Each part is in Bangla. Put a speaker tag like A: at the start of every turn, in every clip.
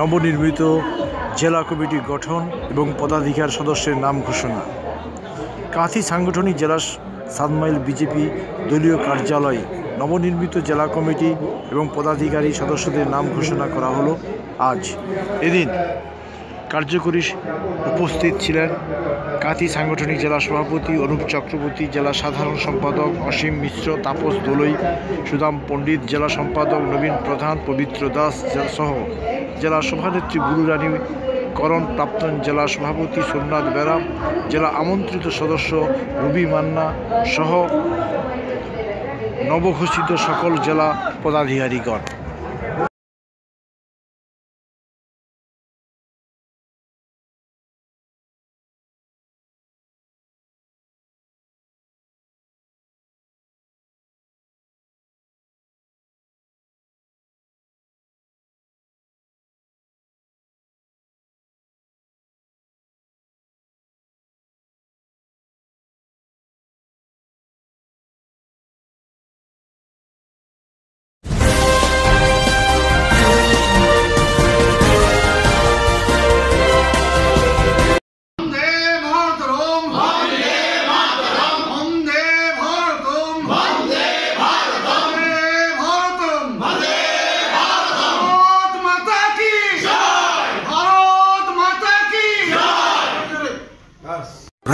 A: নবনির্মিত জেলা কমিটি গঠন এবং পদাধিকার সদস্যের নাম ঘোষণা। কাঁথি সাংগঠনিক জেলা সাতমাইল বিজেপি দলীয় কার্যালয়ে নবনির্মিত জেলা কমিটি এবং পদাধিকারী সদস্যদের নাম ঘোষণা করা হলো আজ। এদিন কার্যকরী উপস্থিত ছিলেন কাঁথি সাংগঠনিক জেলা সভাপতি অনুপ চক্রবর্তী, জেলা সাধারণ সম্পাদক অসীম মিশ্র, তাপস দোলই, সুদাম পণ্ডিত, জেলা সম্পাদক নবীন প্রধান, পবিত্র দাস সহ জেলা সভানেত্রী গুরুরানী করণ, প্রাক্তন জেলা সভাপতি সোমনাথ বেরাম জেলা আমন্ত্রিত সদস্য রবি মান্না সহ নবঘোষিত সকল জেলা পদাধিকারীগণ।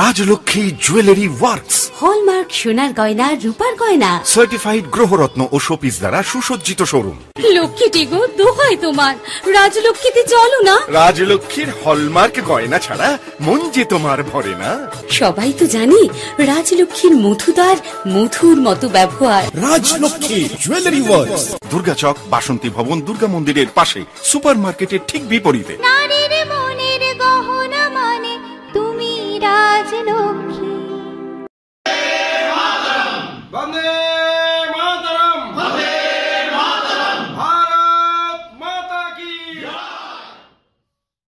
B: রাজলক্ষ্মী জুয়েলারি ওয়ার্কস
C: হলমার্ক সোনার গয়না রূপার গয়না।
B: সার্টিফাইড গ্রহরত্ন ও শোপিস দ্বারা সুসজ্জিত শোরুম।
C: লক্ষ্মীটি গো দোহাই তোমার। রাজলক্ষ্মীতে চলো না।
B: রাজলক্ষ্মীর হলমার্ক গয়না ছাড়া মন যে তোমার ভরে না।
C: সবাই তো জানি রাজলক্ষ্মীর মধুদার মধুর মতো ব্যবহার।
D: রাজলক্ষ্মী জুয়েলারি ওয়ার্কস
B: দুর্গাচক বাসন্তী ভবন দুর্গা মন্দিরের পাশে সুপার মার্কেটের ঠিক বিপরীতে।
C: নারী